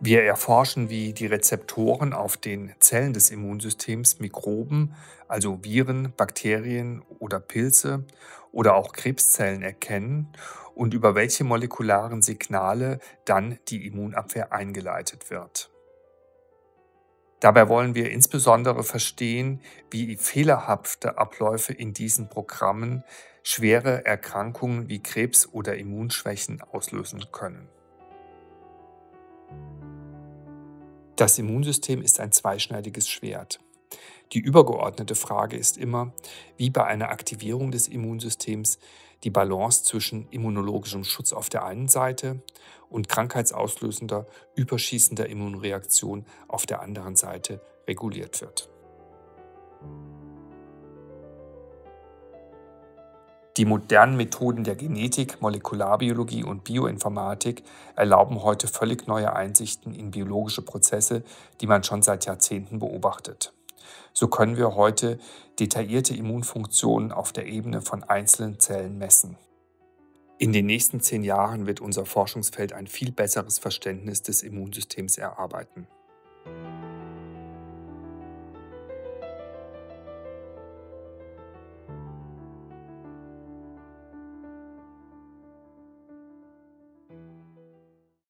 Wir erforschen, wie die Rezeptoren auf den Zellen des Immunsystems Mikroben, also Viren, Bakterien oder Pilze oder auch Krebszellen erkennen und über welche molekularen Signale dann die Immunabwehr eingeleitet wird. Dabei wollen wir insbesondere verstehen, wie fehlerhafte Abläufe in diesen Programmen schwere Erkrankungen wie Krebs oder Immunschwächen auslösen können. Das Immunsystem ist ein zweischneidiges Schwert. Die übergeordnete Frage ist immer, wie bei einer Aktivierung des Immunsystems die Balance zwischen immunologischem Schutz auf der einen Seite und krankheitsauslösender, überschießender Immunreaktion auf der anderen Seite reguliert wird. Die modernen Methoden der Genetik, Molekularbiologie und Bioinformatik erlauben heute völlig neue Einsichten in biologische Prozesse, die man schon seit Jahrzehnten beobachtet. So können wir heute detaillierte Immunfunktionen auf der Ebene von einzelnen Zellen messen. In den nächsten zehn Jahren wird unser Forschungsfeld ein viel besseres Verständnis des Immunsystems erarbeiten.